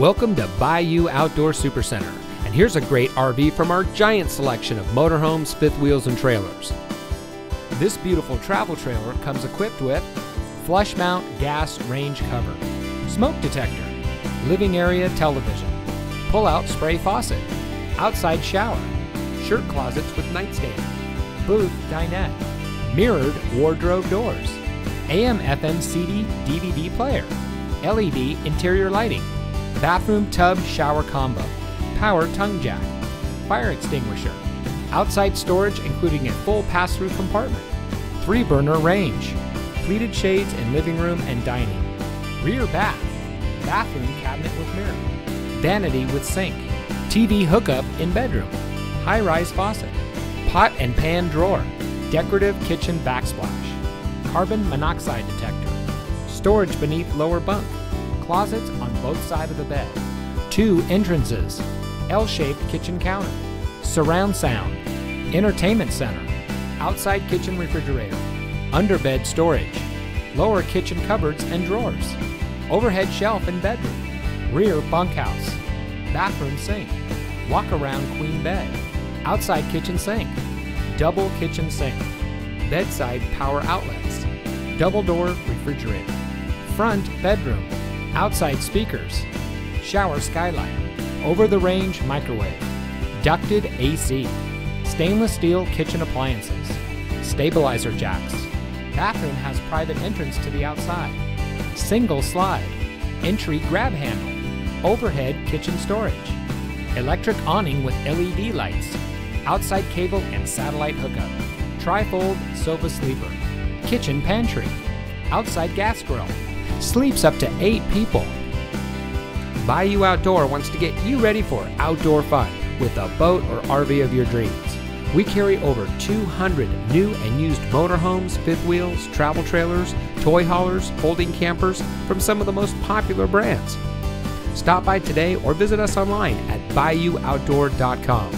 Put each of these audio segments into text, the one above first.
Welcome to Bayou Outdoor Supercenter, and here's a great RV from our giant selection of motorhomes, fifth wheels, and trailers. This beautiful travel trailer comes equipped with flush mount gas range cover, smoke detector, living area television, pull out spray faucet, outside shower, shirt closets with nightstand, booth dinette, mirrored wardrobe doors, AM FM CD DVD player, LED interior lighting, bathroom tub shower combo, power tongue jack, fire extinguisher, outside storage including a full pass through compartment, three burner range, pleated shades in living room and dining, rear bath, bathroom cabinet with mirror, vanity with sink, TV hookup in bedroom, high rise faucet, pot and pan drawer, decorative kitchen backsplash, carbon monoxide detector, storage beneath lower bunk, closets on both sides of the bed, two entrances, L shaped kitchen counter, surround sound, entertainment center, outside kitchen refrigerator, underbed storage, lower kitchen cupboards and drawers, overhead shelf in bedroom, rear bunkhouse, bathroom sink, walk around queen bed, outside kitchen sink, double kitchen sink, bedside power outlets, double door refrigerator, front bedroom, outside speakers, shower skylight, over the range microwave, ducted AC, stainless steel kitchen appliances, stabilizer jacks. Bathroom has private entrance to the outside, single slide, entry grab handle, overhead kitchen storage, electric awning with LED lights, outside cable and satellite hookup, trifold sofa sleeper, kitchen pantry, outside gas grill, sleeps up to eight people. Bayou Outdoor wants to get you ready for outdoor fun with a boat or RV of your dreams. We carry over 200 new and used motorhomes, fifth wheels, travel trailers, toy haulers, folding campers from some of the most popular brands. Stop by today or visit us online at bayououtdoor.com.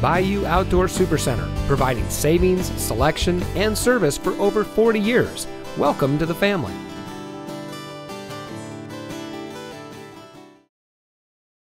Bayou Outdoor Supercenter, providing savings, selection, and service for over 40 years. Welcome to the family.